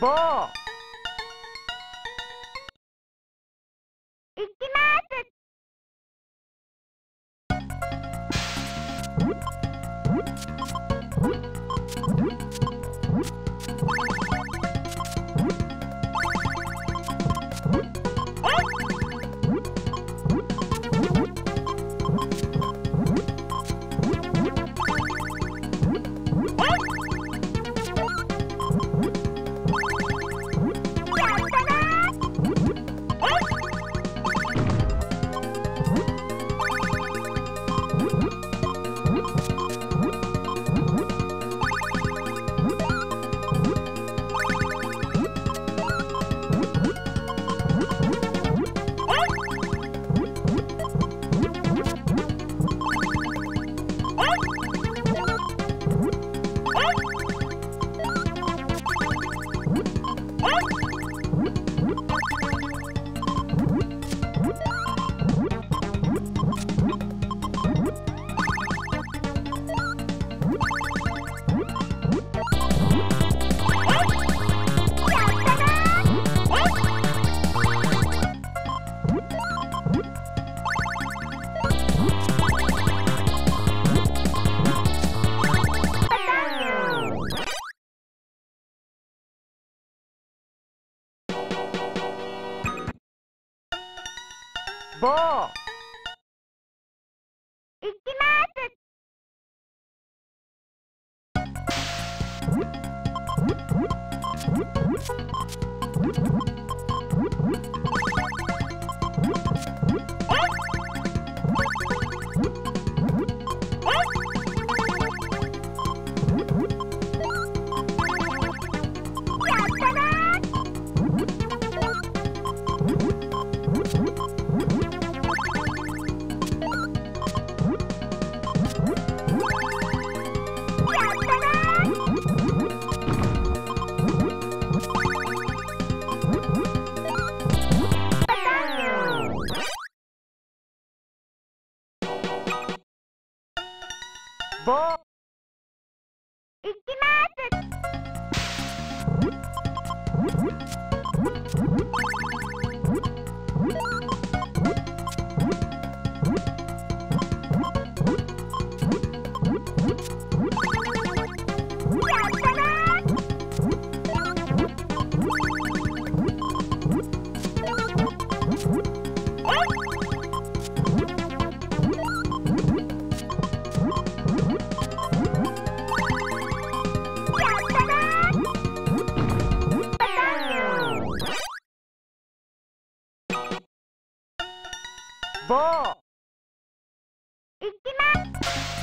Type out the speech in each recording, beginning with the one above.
ball. 棒行きます。 고吗.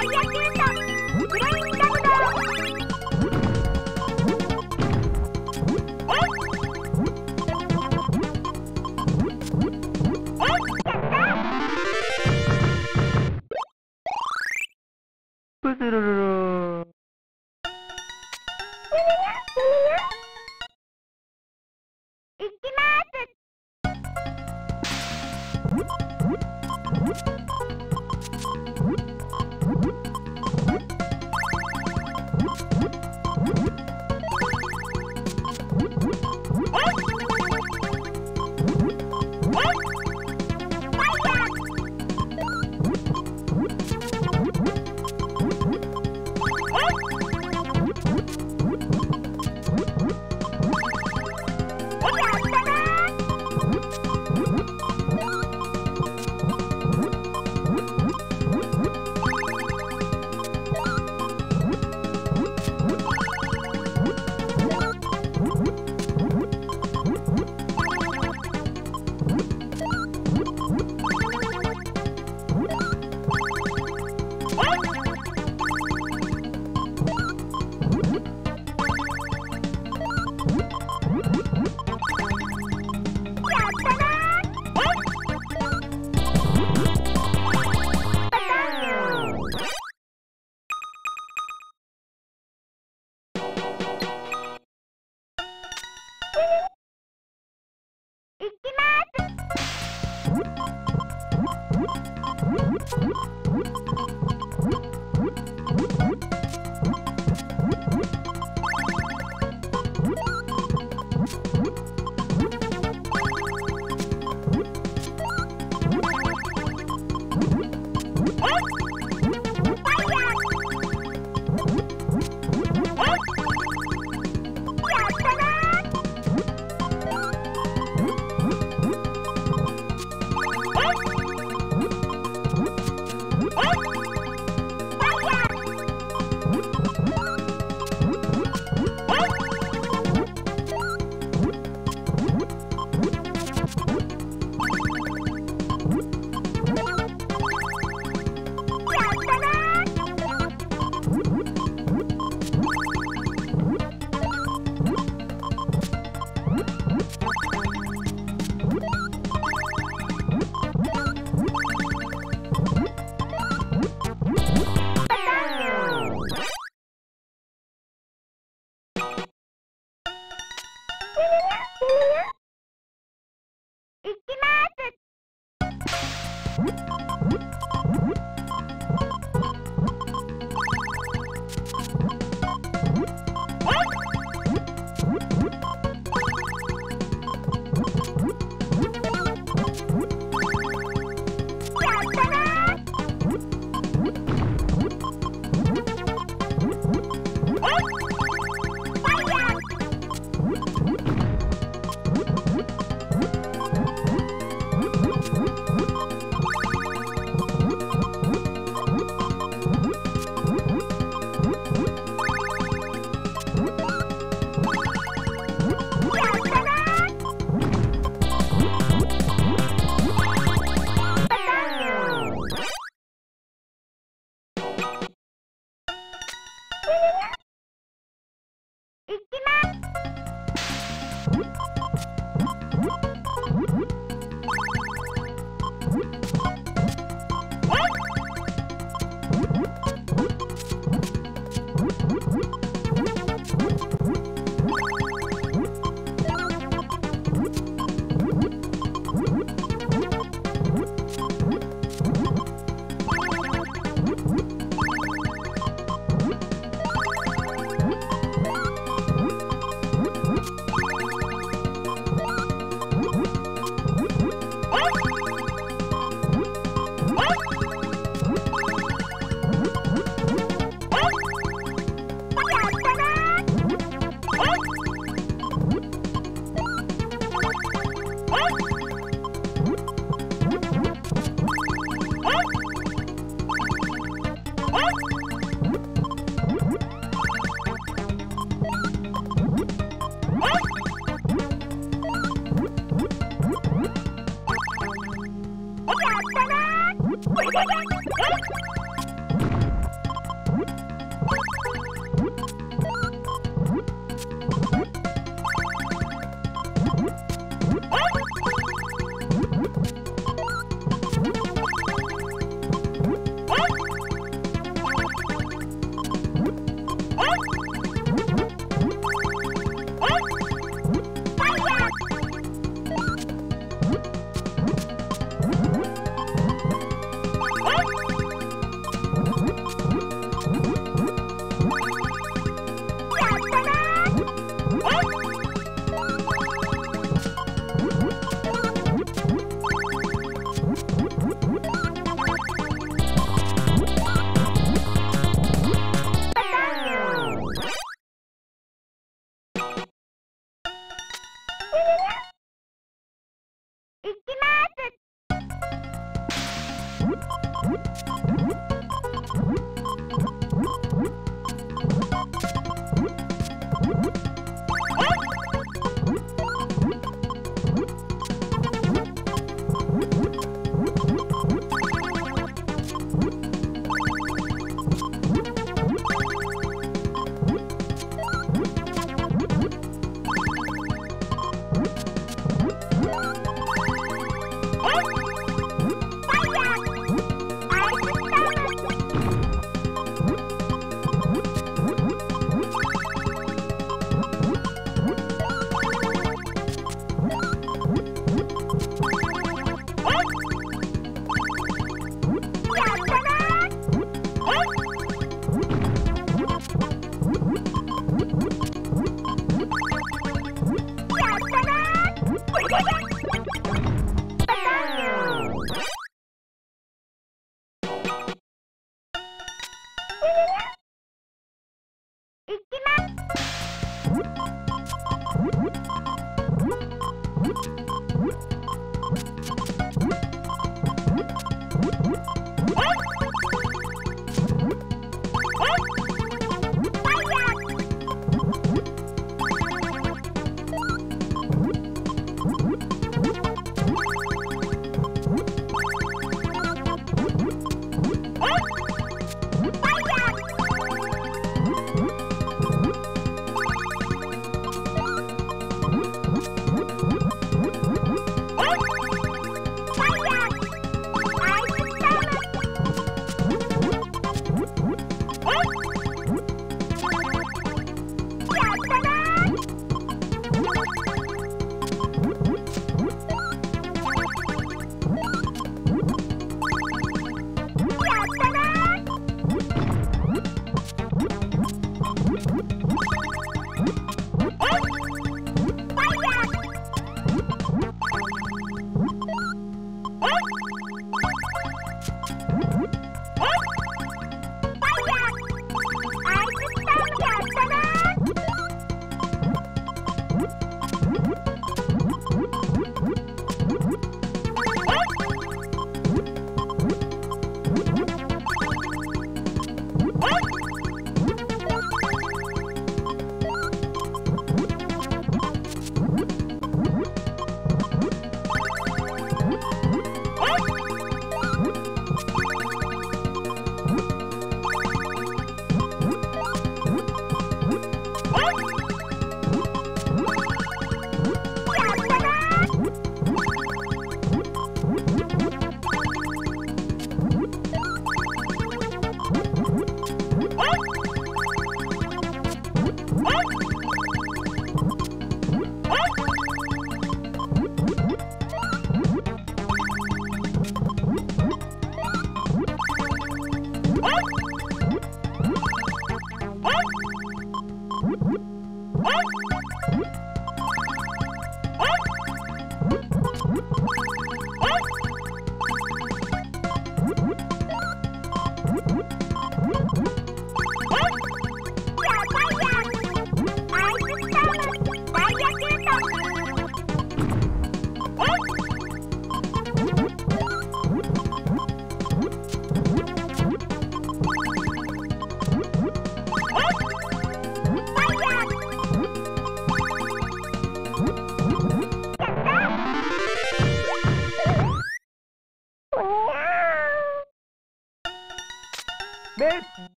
Bitch